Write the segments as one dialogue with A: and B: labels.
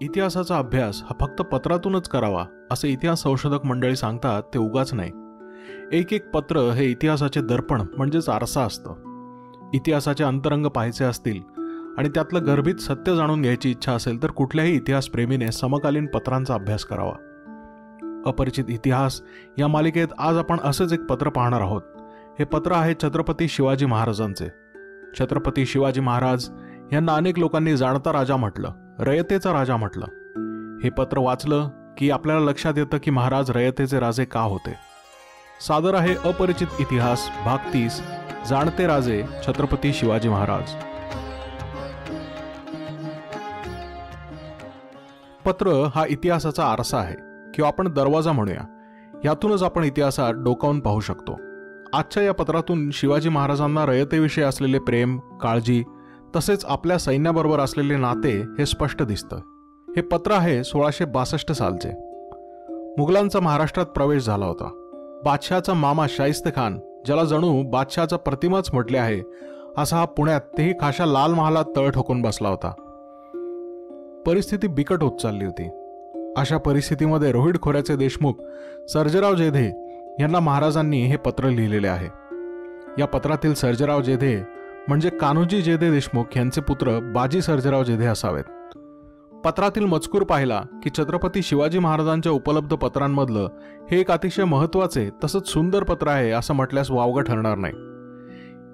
A: इतिहासाचा अभ्यास हा फक्त पत्रातूनच करावा असे इतिहास संशोधक मंडळी सांगतात ते उगाच नाही. एक एक पत्र हे इतिहासाचे दर्पण म्हणजेच आरसा असतं. इतिहासाचे अंतरंग पाहायचे असतील आणि त्यातलं गर्भित सत्य जाणून घ्यायची इच्छा असेल तर कुठल्याही इतिहासप्रेमीने समकालीन पत्रांचा अभ्यास करावा. अपरिचित इतिहास या मालिकेत आज आपण असेच एक पत्र पाहणार आहोत. हे पत्र आहे छत्रपती शिवाजी महाराजांचे. छत्रपती शिवाजी महाराज यांना अनेक लोकांनी जाणता राजा म्हटलं. रयतेचा राजा म्हटलं. हे पत्र वाचलं की आपल्याला लक्षात येतं की महाराज रयतेचे राजे का होते. सादर आहे अपरिचित इतिहास भाग तीस जाणते राजे छत्रपती शिवाजी महाराज. पत्र हा इतिहासाचा आरसा आहे किंवा आपण दरवाजा म्हणूया. यातूनच आपण इतिहासात डोकावून पाहू शकतो. आजच्या या पत्रातून शिवाजी महाराजांना रयतेविषयी असलेले प्रेम काळजी तसेच आपल्या सैन्याबरोबर असलेले नाते हे स्पष्ट दिसतं. हे पत्र आहे सोळाशे बासष्ट सालचे. मुघलांचा महाराष्ट्रात प्रवेश झाला होता. बादशहाचा मामा शाहिस्ते खान ज्याला जणू बादशहाचा प्रतिमाच म्हटले आहे असा हा पुण्यात तेही खाशा लाल महालात तळ ठोकून बसला होता. परिस्थिती बिकट होत चालली होती. अशा परिस्थितीमध्ये रोहिड खोऱ्याचे देशमुख सर्जराव जेधे यांना महाराजांनी हे पत्र लिहिलेले आहे. या पत्रातील सर्जराव जेधे म्हणजे कान्होजी जेधे देशमुख यांचे पुत्र बाजी सर्जेराव जेधे असावेत. पत्रातील मजकूर पाहिला की छत्रपती शिवाजी महाराजांच्या उपलब्ध पत्रांमधलं हे एक अतिशय महत्त्वाचे तसंच सुंदर पत्र आहे असं म्हटल्यास वावगं ठरणार नाही.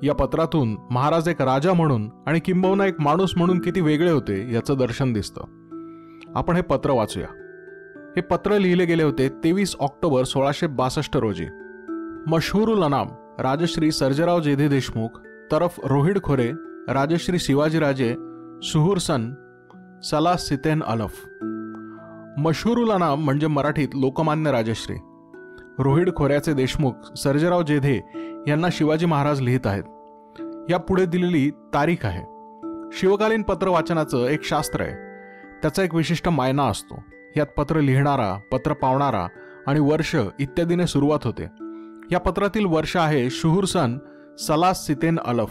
A: या पत्रातून महाराज एक राजा म्हणून आणि किंबहुना एक माणूस म्हणून किती वेगळे होते याचं दर्शन दिसतं. आपण हे पत्र वाचूया. हे पत्र लिहिले गेले होते तेवीस ऑक्टोबर सोळाशे बासष्ट रोजी. मशहूरुल अनाम राजश्री सर्जेराव जेधे देशमुख तरफ रोहिड खोरे राजश्री शिवाजीराजे सुहूरसन सला सितेन अलफ मशहूरुल नाम म्हणजे मराठीत लोकमान्य राजश्री. रोहिड खोऱ्याचे देशमुख सर्जेराव जेधे यांना शिवाजी महाराज लिहित आहेत. या पुढे दिलेली तारीख आहे. शिवकालीन पत्र वाचनाचं एक शास्त्र आहे. त्याचा एक विशिष्ट मायना असतो. यात पत्र लिहिणारा पत्र पावणारा आणि वर्ष इत्यादीने सुरुवात होते. या पत्रातील वर्ष आहे शुहूर सन सलास सितेन अलफ.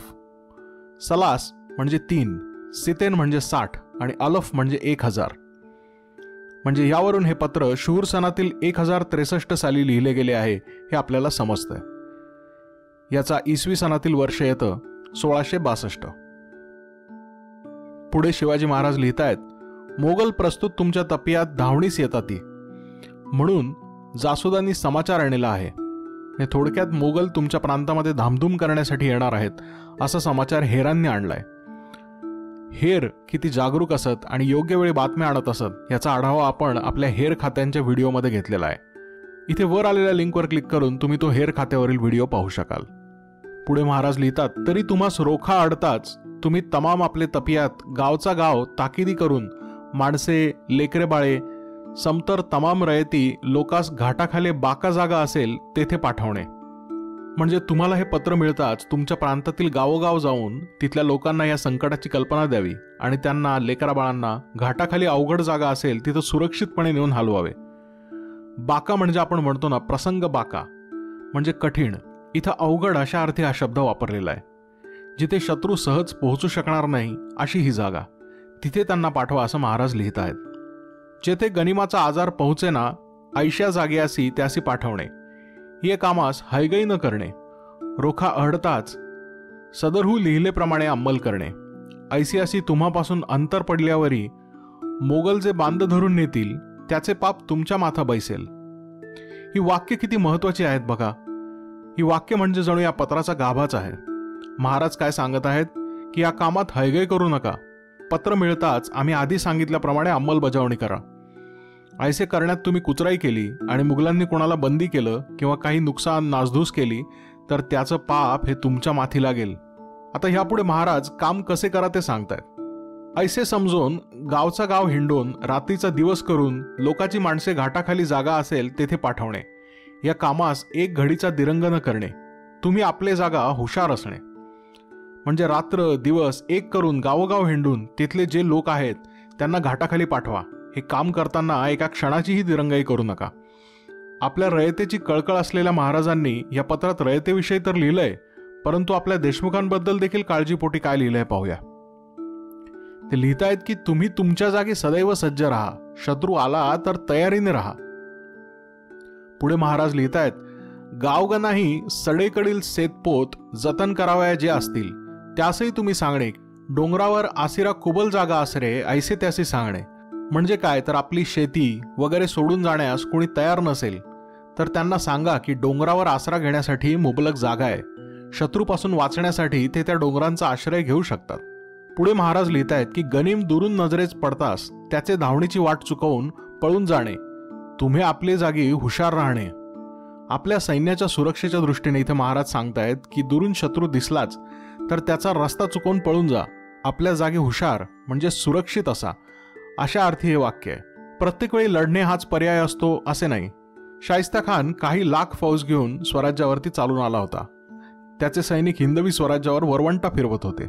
A: सलास म्हणजे तीन सितेन म्हणजे साठ आणि अलफ म्हणजे एक हजार. म्हणजे यावरून हे पत्र शूर सणातील एक हजार त्रेसष्ट साली लिहिले गेले आहे हे आपल्याला समजतंय. याचा इसवी सणातील वर्ष येतं सोळाशे बासष्ट. पुढे शिवाजी महाराज लिहितायत मोगल प्रस्तुत तुमच्या तपियात धावणीस येतात ती. म्हणून जासुदांनी समाचार आणलेला आहे. हे थोडक्यात मोगल तुमच्या प्रांतामध्ये धामधूम करण्यासाठी येणार आहेत असा समाचार हेरांनी आणलाय. हेर किती जागरूक असत आणि योग्य वेळी बातम्या आणत असत याचा आढावा आपण आपल्या हेर खात्यांच्या व्हिडिओमध्ये घेतलेला आहे. इथे वर आलेल्या लिंकवर क्लिक करून तुम्ही तो हेर खात्यावरील व्हिडिओ पाहू शकाल. पुढे महाराज लिहितात तरी तुम्हास रोखा अडताच तुम्ही तमाम आपले तपियात गावचा गाव ताकिदी करून माणसे लेकरे बाळे समतर तमाम रयती लोकास घाटाखाली बाका जागा असेल तेथे पाठवणे. म्हणजे तुम्हाला हे पत्र मिळताच तुमच्या प्रांतातील गावोगाव जाऊन तिथल्या लोकांना या संकटाची कल्पना द्यावी आणि त्यांना लेकरा बाळांना घाटाखाली अवघड जागा असेल तिथं सुरक्षितपणे नेऊन हलवावे. बाका म्हणजे आपण म्हणतो ना प्रसंग बाका. म्हणजे कठीण. इथं अवघड अशा अर्थी हा शब्द वापरलेला आहे. जिथे शत्रू सहज पोहोचू शकणार नाही अशी ही जागा. तिथे त्यांना पाठवा असं महाराज लिहित आहेत. जेथे गनिमाचा आजार पोहोचे ना ऐशा असी त्यासी पाठवणे. हे कामास हयगई न करणे. रोखा अडताच सदरहू लिहिलेप्रमाणे अंमल करणे. ऐसियासी तुम्हापासून अंतर पडल्यावरी मोगल जे बांध धरून नेतील त्याचे पाप तुमच्या माथा बैसेल. ही वाक्य किती महत्वाची आहेत बघा. ही वाक्य म्हणजे जणू या पत्राचा गाभाच आहे. महाराज काय सांगत आहेत? की या कामात हयगय करू नका. पत्र मिळताच आम्ही आधी सांगितल्याप्रमाणे अंमलबजावणी करा. ऐसे करण्यात तुम्ही कुचराई केली आणि मुघलांनी कोणाला बंदी केलं किंवा काही नुकसान नासधूस केली तर त्याचं पाप हे तुमच्या माथी लागेल आता ह्यापुढे महाराज काम कसे करा ते सांगतायत. ऐसे समजून गावचा गाव हिंडून रात्रीचा दिवस करून लोकाची माणसे घाटाखाली जागा असेल तेथे पाठवणे. या कामास एक घडीचा दिरंग न करणे. तुम्ही आपले जागा हुशार असणे. म्हणजे रात्र दिवस एक करून गावोगाव हिंडून तिथले जे लोक आहेत त्यांना घाटाखाली पाठवा. हे काम करताना एका क्षणाचीही दिरंगाई करू नका. आपल्या रयतेची कळकळ असलेल्या महाराजांनी या पत्रात रयतेविषयी तर लिहिलंय परंतु आपल्या देशमुखांबद्दल देखील काळजीपोटी काय लिहिलंय पाहूया. ते लिहितायत की तुम्ही तुमच्या जागी सदैव सज्ज राहा. शत्रू आला तर तयारीने राहा. पुढे महाराज लिहितायत गावगनाही सडेकडील सेतपोत जतन करावया जे असतील. त्यासही तुम्ही सांगणे. डोंगरावर आसिरा कुबल जागा असरे ऐसे त्यासे सांगणे. म्हणजे काय? तर आपली शेती वगैरे सोडून जाण्यास कोणी तयार नसेल तर त्यांना सांगा की डोंगरावर आसरा घेण्यासाठी मुबलक जागा आहे. शत्रूपासून वाचण्यासाठी ते त्या डोंगरांचा आश्रय घेऊ शकतात. पुढे महाराज लिहित आहेत की गनिम दुरून नजरेच पडतास त्याचे धावणीची वाट चुकवून पळून जाणे. तुम्ही आपले जागी हुशार राहणे. आपल्या सैन्याच्या सुरक्षेच्या दृष्टीने इथे महाराज सांगतायत की दुरून शत्रू दिसलाच तर त्याचा रस्ता चुकवून पळून जा. आपल्या जागी हुशार म्हणजे सुरक्षित असा. अशा अर्थी हे वाक्य आहे. प्रत्येक वेळी लढणे हाच पर्याय असतो असे नाही. शाहिस्ता खान काही लाख फौज घेऊन स्वराज्यावरती चालून आला होता. त्याचे सैनिक हिंदवी स्वराज्यावर वरवंटा फिरवत होते.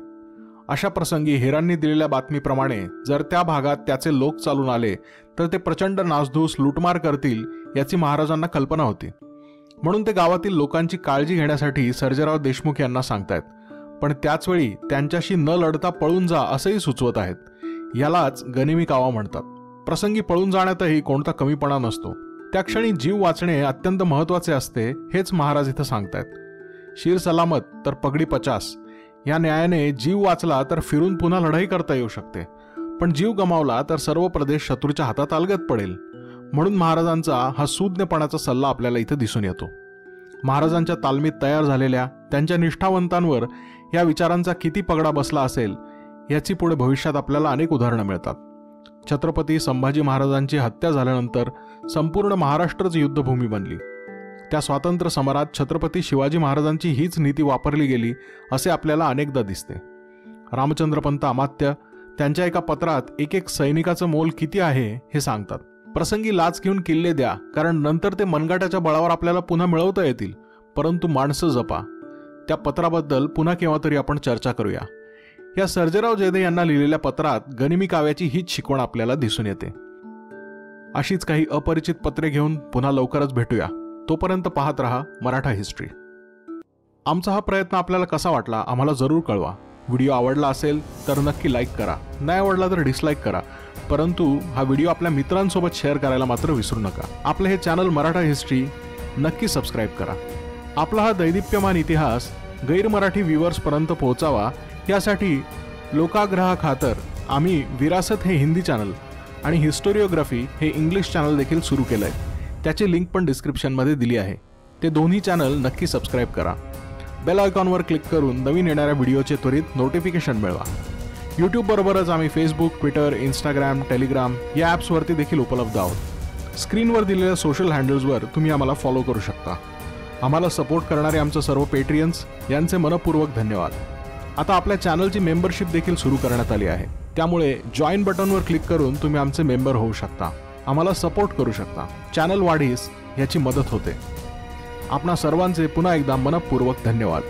A: अशा प्रसंगी हेरांनी दिलेल्या बातमीप्रमाणे जर त्या भागात त्याचे लोक चालून आले तर ते प्रचंड नासधूस लुटमार करतील याची महाराजांना कल्पना होती. म्हणून ते गावातील लोकांची काळजी घेण्यासाठी सर्जेराव देशमुख यांना सांगतायत. पण त्याचवेळी त्यांच्याशी न लढता पळून जा असंही सुचवत आहेत. यालाच गनिमी कावा म्हणतात. प्रसंगी पळून जाण्यातही कोणता कमीपणा नसतो. त्या क्षणी जीव वाचणे अत्यंत महत्त्वाचे असते हेच महाराज इथं सांगतायत. शिर सलामत तर पगडी पचास. या न्यायाने जीव वाचला तर फिरून पुन्हा लढाई करता येऊ शकते. पण जीव गमावला तर सर्व प्रदेश शत्रूच्या हातात अलगत पडेल. म्हणून महाराजांचा हा सुज्ञपणाचा सल्ला आपल्याला इथं दिसून येतो. महाराजांच्या तालमीत तयार झालेल्या त्यांच्या निष्ठावंतांवर या विचारांचा किती पगडा बसला असेल याची पुढे भविष्यात आपल्याला अनेक उदाहरणं मिळतात. छत्रपती संभाजी महाराजांची हत्या झाल्यानंतर संपूर्ण महाराष्ट्रच युद्धभूमी बनली. त्या स्वातंत्र्य समरात छत्रपती शिवाजी महाराजांची हीच नीती वापरली गेली असे आपल्याला अनेकदा दिसते. रामचंद्रपंत अमात्य त्यांच्या एका पत्रात एक एक सैनिकाचं मोल किती आहे हे सांगतात. प्रसंगी लाच घेऊन किल्ले द्या कारण नंतर ते मनगाटाच्या बळावर आपल्याला पुन्हा मिळवता येतील. परंतु माणसं जपा. त्या पत्राबद्दल पुन्हा केव्हा तरी आपण चर्चा करूया. या सर्जेराव जयदे यांना लिहिलेल्या पत्रात गनिमी काव्याची हीच शिकवण आपल्याला दिसून येते. अशीच काही अपरिचित पत्रे घेऊन पुन्हा लवकरच भेटूया. तोपर्यंत पाहत रहा मराठा हिस्ट्री. आमचा हा प्रयत्न आपल्याला कसा वाटला आम्हाला जरूर कळवा. व्हिडिओ आवडला असेल तर नक्की लाईक करा. नाही आवडला तर डिसलाईक करा. परंतु हा व्हिडिओ आपल्या मित्रांसोबत शेअर करायला मात्र विसरू नका. आपलं हे चॅनल मराठा हिस्ट्री नक्की सबस्क्राईब करा. आपला हा दैदिप्यमान इतिहास गैरमराठी व्ह्युअर्सपर्यंत पोहोचावा यासाठी लोकाग्रहाखातर आम्ही विरासत हे हिंदी चॅनल आणि हिस्टोरिओग्राफी हे इंग्लिश चॅनल देखील सुरू केलं आहे त्याची लिंक पण डिस्क्रिप्शनमध्ये दिली आहे. ते दोन्ही चॅनल नक्की सबस्क्राईब करा. बेल आयकॉनवर क्लिक करून नवीन येणाऱ्या व्हिडिओचे त्वरित नोटिफिकेशन मिळवा. यूट्यूबबरोबरच आम्ही फेसबुक ट्विटर इंस्टाग्राम टेलिग्राम या ॲप्सवरती देखील उपलब्ध आहोत. स्क्रीनवर दिलेल्या सोशल हँडल्सवर तुम्ही आम्हाला फॉलो करू शकता. आम्हाला सपोर्ट करणारे आमचं सर्व पेट्रियन्स यांचे मनपूर्वक धन्यवाद. आता आपल्या चॅनलची मेंबरशिप देखील सुरू करण्यात आली आहे. त्यामुळे जॉईन बटनवर क्लिक करून तुम्ही आमचे मेंबर होऊ शकता. आम्हाला सपोर्ट करू शकता. चॅनल वाढीस याची मदत होते. आपणा सर्वांचे पुन्हा एकदा मनपूर्वक धन्यवाद.